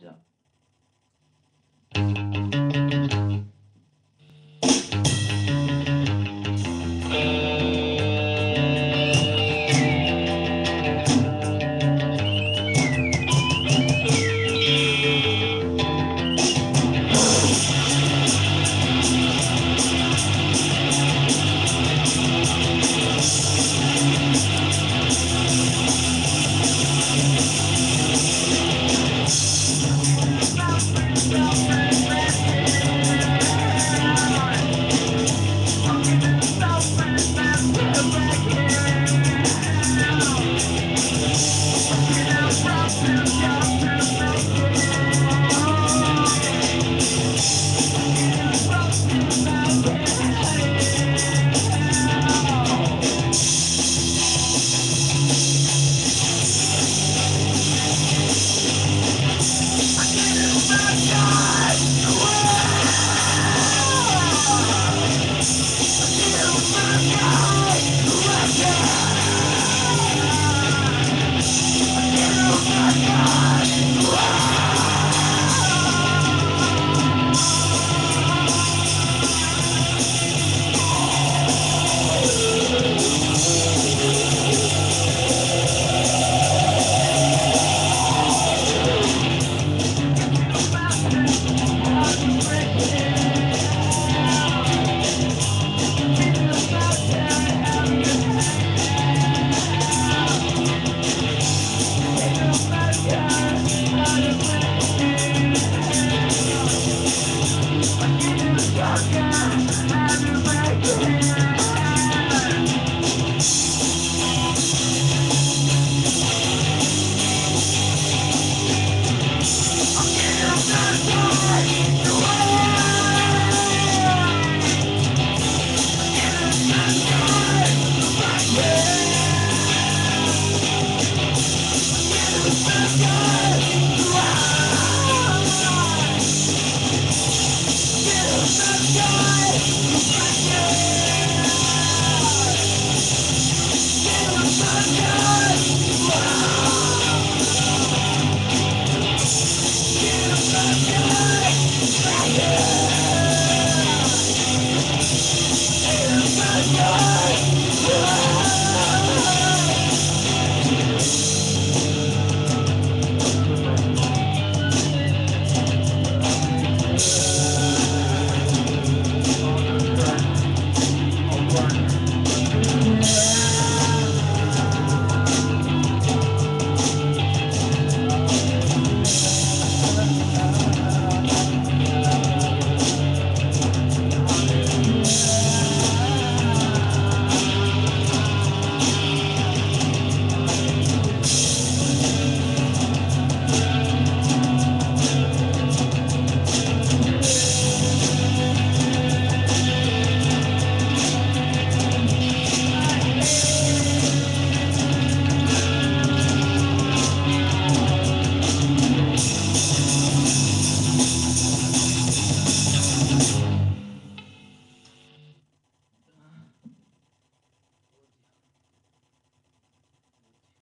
Yeah.